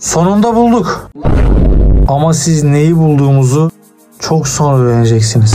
Sonunda bulduk. Ama siz neyi bulduğumuzu çok sonra öğreneceksiniz.